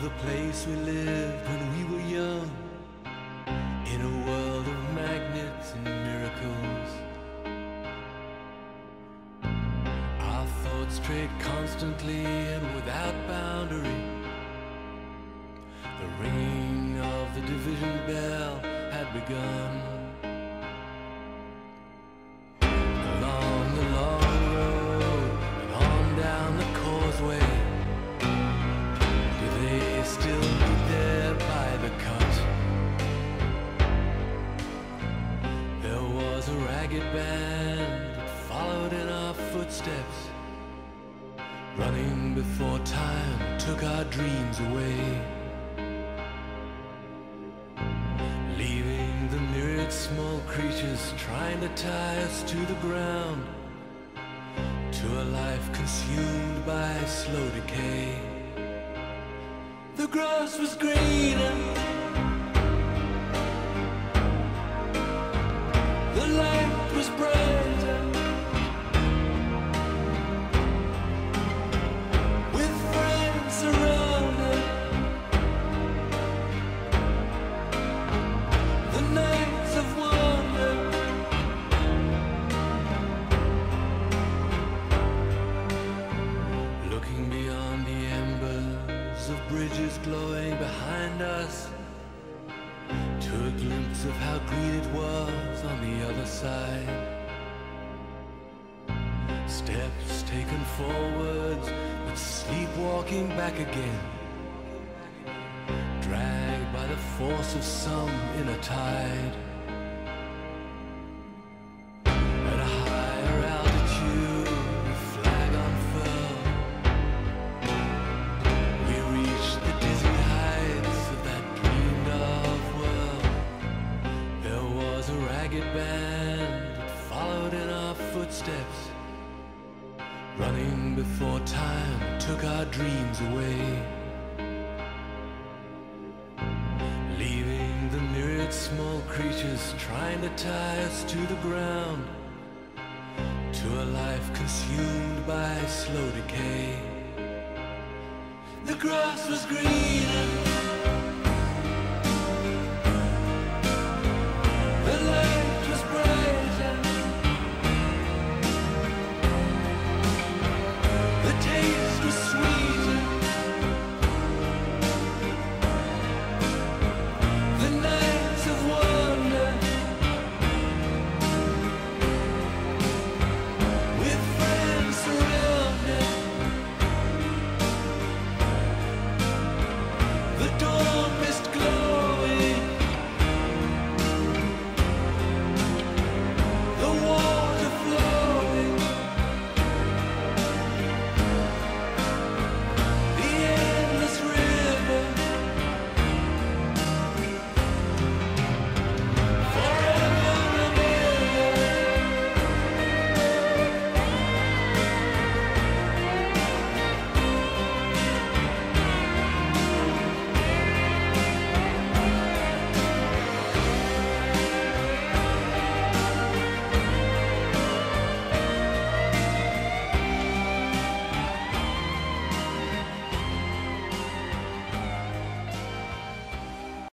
the place we lived when we were young, in a world of magnets and miracles. Our thoughts strayed constantly and without boundary. The ringing of the division bell had begun. Ragged band that followed in our footsteps, running before time took our dreams away. Leaving the myriad small creatures trying to tie us to the ground, to a life consumed by slow decay. The grass was greener. Glowing behind us to a glimpse of how green it was on the other side. Steps taken forwards, but sleepwalking back again. Dragged by the force of some inner tide. Ragged band that followed in our footsteps, running before time took our dreams away. Leaving the myriad small creatures trying to tie us to the ground, to a life consumed by slow decay. The grass was greener.